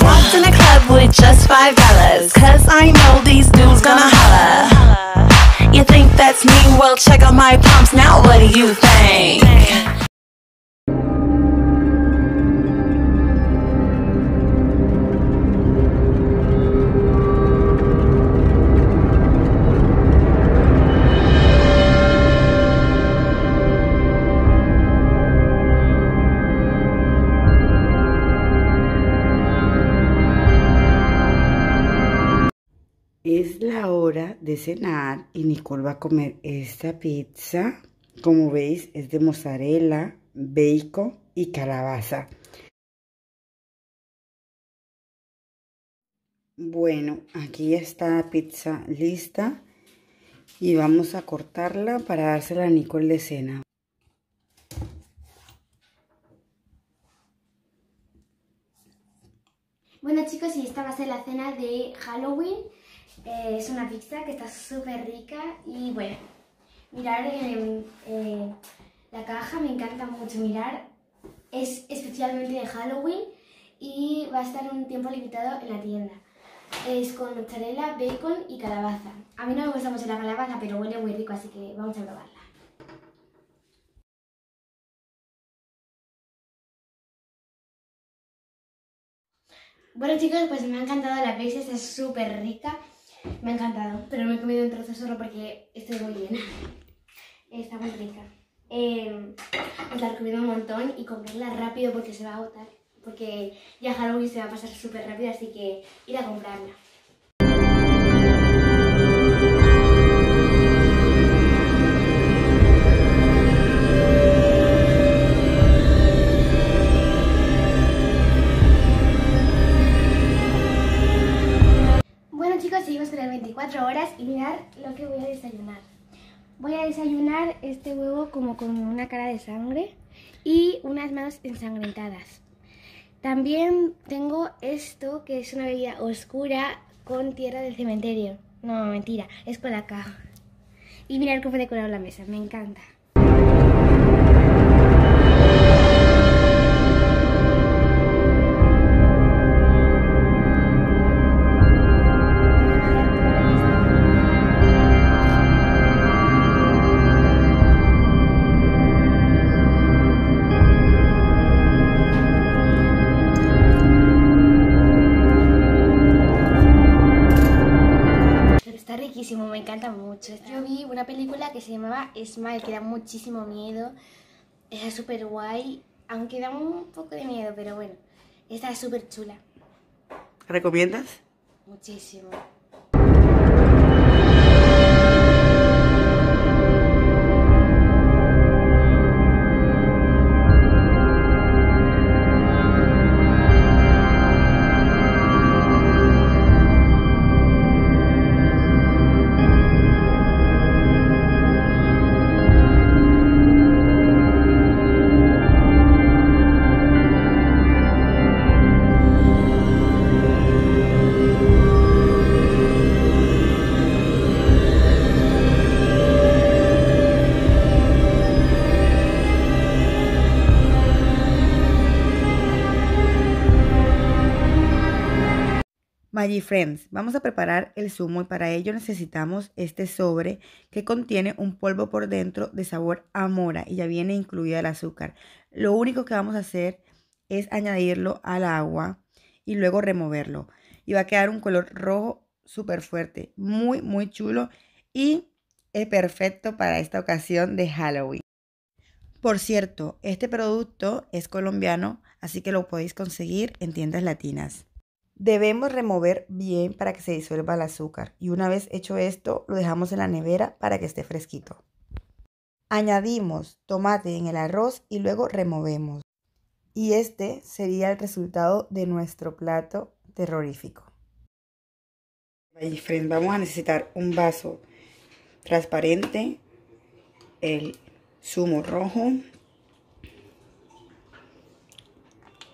Walked in a club with just five dollars. Cause I know these dudes gonna holla. You think that's me? Well, check out my pumps now. What do you think? Hora de cenar y Nicole va a comer esta pizza. Como veis es de mozzarella, bacon y calabaza. Bueno, aquí está la pizza lista y vamos a cortarla para dársela a Nicole de cena. Bueno chicos, y esta va a ser la cena de Halloween. Eh, es una pizza que está súper rica y bueno, mirar eh, la caja, me encanta mucho mirar. Es especialmente de Halloween y va a estar un tiempo limitado en la tienda. Es con mozzarella, bacon y calabaza. A mí no me gusta mucho la calabaza, pero huele muy rico, así que vamos a probarla. Bueno chicos, pues me ha encantado la pizza, está súper rica. Me ha encantado, pero me he comido un trozo solo porque estoy muy llena. Está muy rica. Eh, os la recomiendo un montón y comprarla rápido porque se va a agotar. Porque ya Halloween se va a pasar súper rápido, así que ir a comprarla. 24 horas y mirad lo que voy a desayunar. Voy a desayunar este huevo como con una cara de sangre y unas manos ensangrentadas. También tengo esto que es una bebida oscura con tierra del cementerio. No, mentira, es con la caja. Y mirad cómo he decorado la mesa, me encanta. Riquísimo, me encanta mucho. Yo vi una película que se llamaba Smile, que da muchísimo miedo. Era súper guay, aunque da un poco de miedo, pero bueno, está súper chula. ¿Recomiendas? Muchísimo. Maggi Friends, vamos a preparar el zumo y para ello necesitamos este sobre que contiene un polvo por dentro de sabor a mora y ya viene incluida el azúcar. Lo único que vamos a hacer es añadirlo al agua y luego removerlo. Y va a quedar un color rojo súper fuerte, muy muy chulo y es perfecto para esta ocasión de Halloween. Por cierto, este producto es colombiano, así que lo podéis conseguir en tiendas latinas. Debemos remover bien para que se disuelva el azúcar y una vez hecho esto lo dejamos en la nevera para que esté fresquito. Añadimos tomate en el arroz y luego removemos. Y este sería el resultado de nuestro plato terrorífico. Vamos a necesitar un vaso transparente, el zumo rojo,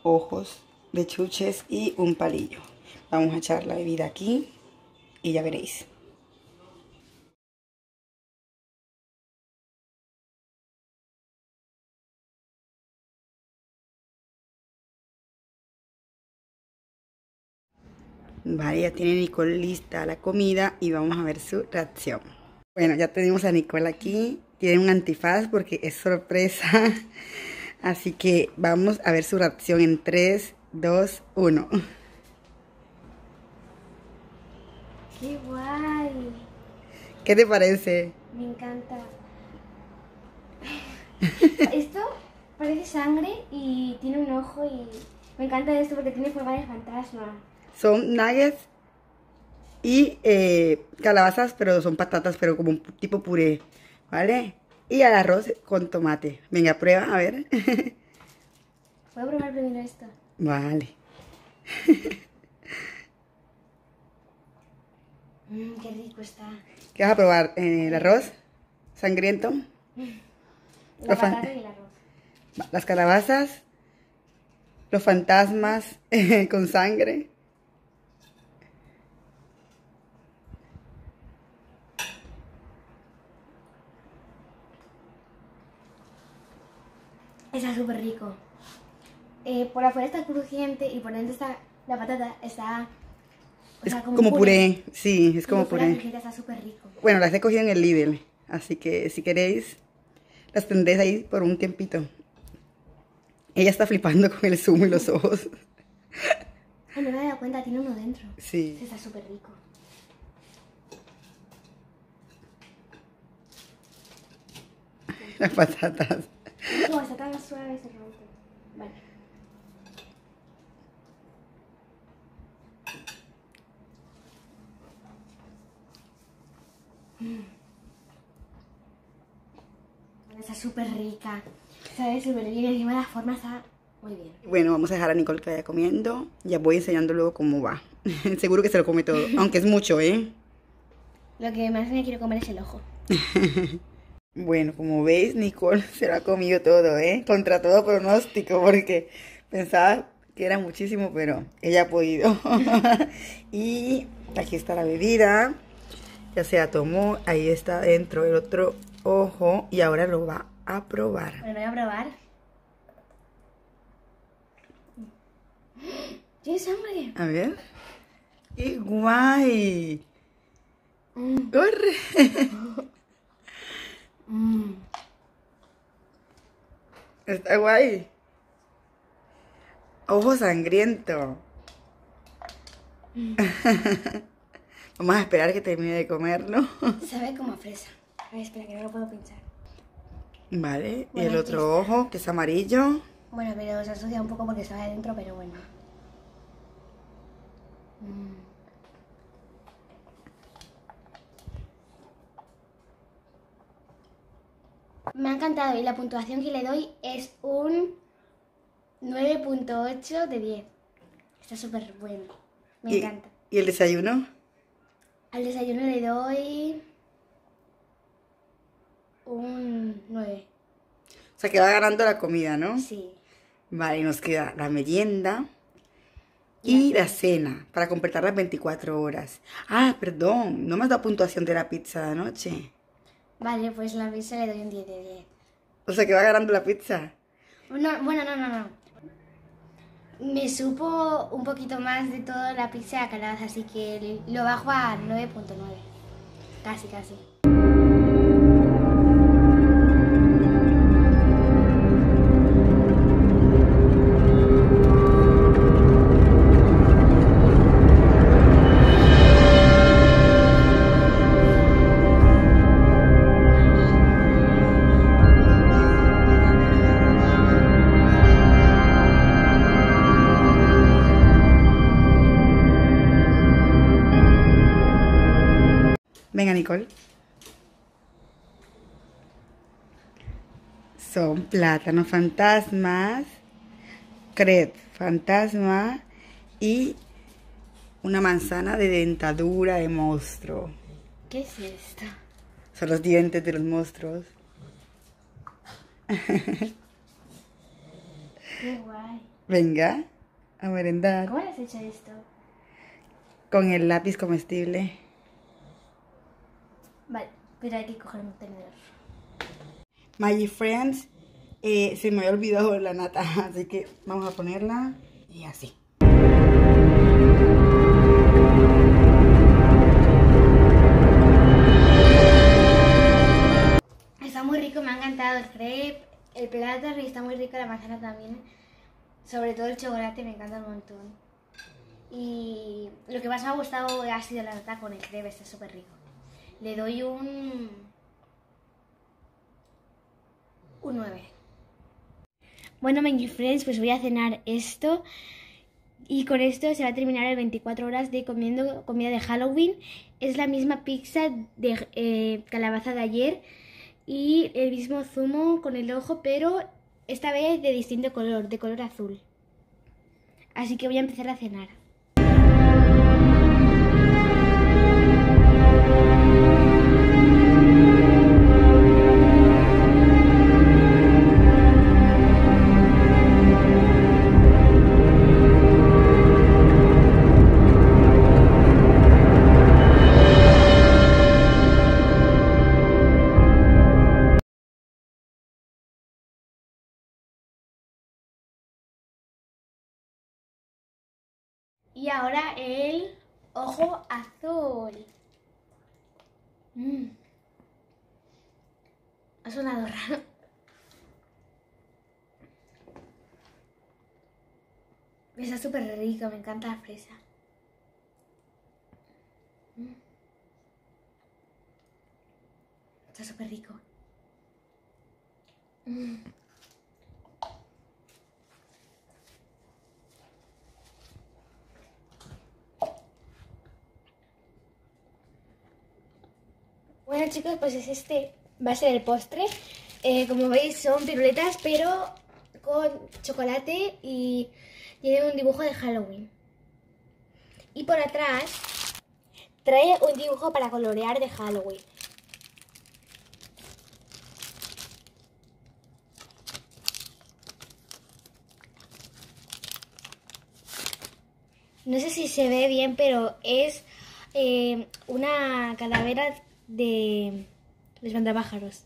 ojos de chuches y un palillo. Vamos a echar la bebida aquí y ya veréis. Vale, ya tiene Nicole lista la comida y vamos a ver su reacción. Bueno, ya tenemos a Nicole aquí. Tiene un antifaz porque es sorpresa. Así que vamos a ver su reacción en 3, 2, 1. ¡Qué guay! ¿Qué te parece? Me encanta. Esto parece sangre y tiene un ojo y me encanta esto porque tiene forma de fantasma. Son nuggets y eh, calabazas, pero son patatas, pero como un tipo puré, ¿vale? Y al arroz con tomate. Venga, prueba, a ver. Voy a probar primero esto. Vale. Mmm, qué rico está. ¿Qué vas a probar? Eh, ¿El arroz? ¿Sangriento? La patata y el arroz. ¿Las calabazas? ¿Los fantasmas con sangre? Está súper rico. Eh, por afuera está crujiente y por dentro está la patata está o Es sea, como puré. Sí, es como puré. crujiente está súper rico. Bueno, las he cogido en el Lidl. Así que si queréis, las tendréis ahí por un tiempito. Ella está flipando con el zumo y los ojos. Ay, no me he dado cuenta, tiene uno dentro. Sí. Está súper rico. Las patatas. Como está tan suave se rompe. Vale. Mm. Está súper rica. Sabe súper bien. Encima la forma está muy bien. Bueno, vamos a dejar a Nicole que vaya comiendo. Ya voy enseñando luego cómo va. Seguro que se lo come todo. Aunque es mucho, ¿eh? Lo que más me quiero comer es el ojo. Bueno, como veis, Nicole se lo ha comido todo, ¿eh? Contra todo pronóstico, porque pensaba que era muchísimo, pero ella ha podido. y aquí está la bebida. Ya se la tomó. Ahí está dentro el otro ojo. Y ahora lo va a probar. Bueno, voy a probar. ¿Tiene sangre? A ver. ¡Qué guay! Mm, ¡Corre! mm. Está guay. Ojo sangriento. Vamos a esperar que termine de comerlo. Sabe como a fresa. A ver, espera, que no lo puedo pinchar. Vale. Y el otro ojo, que es amarillo. Bueno, pero se asocia un poco porque estaba adentro, pero bueno. Mm. Me ha encantado y la puntuación que le doy es un 9.8 de 10. Está súper bueno. Me y, encanta. ¿Y el desayuno? Al desayuno le doy un 9. O sea, que va ganando la comida, ¿no? Sí. Vale, y nos queda la merienda y la cena para completar las 24 horas. Ah, perdón, no me has dado puntuación de la pizza de anoche. Vale, pues la pizza le doy un 10 de 10. O sea, que va ganando la pizza. No, bueno, no, no, no. Me supo un poquito más de toda la pizza de calabaza, así que lo bajo a 9.9. Casi, casi. Venga, Nicole. Son plátanos fantasmas, crepe fantasma y una manzana de dentadura de monstruo. ¿Qué es esto? Son los dientes de los monstruos. Qué guay. Venga, a merendar ¿Cómo has hecho esto? con el lápiz comestible. Vale, pero hay que coger un tenedor. Magic Friends, eh, se me había olvidado la nata, así que vamos a ponerla y así. Está muy rico, me ha encantado el crepe, el plátano y está muy rico la manzana también. Sobre todo el chocolate me encanta un montón. Y lo que más me ha gustado ha sido la nata con el crepe, está súper rico. Le doy un... un 9. Bueno, Mengy Friends, pues voy a cenar esto. Y con esto se va a terminar el 24 horas de comiendo comida de Halloween. Es la misma pizza de eh, calabaza de ayer y el mismo zumo con el ojo, pero esta vez de distinto color, de color azul. Así que voy a empezar a cenar. Ahora el ojo azul. Mm. Ha sonado raro. Está súper rico, me encanta la fresa. Mm. Está súper rico. Mm. Bueno chicos, pues es este va a ser el postre. Eh, como veis son piruletas, pero con chocolate y tiene un dibujo de Halloween. Y por atrás trae un dibujo para colorear de Halloween. No sé si se ve bien, pero es eh, una calavera de los mandapájaros.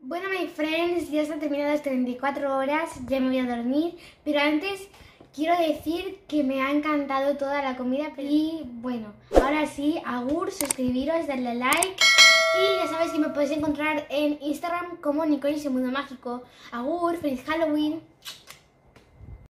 Bueno, my friends, ya terminado las 34 horas, ya me voy a dormir, pero antes quiero decir que me ha encantado toda la comida y bueno, ahora sí, agur, suscribiros, darle like y ya sabéis que me podéis encontrar en Instagram como Nicole y Mundo Mágico. Agur, feliz Halloween.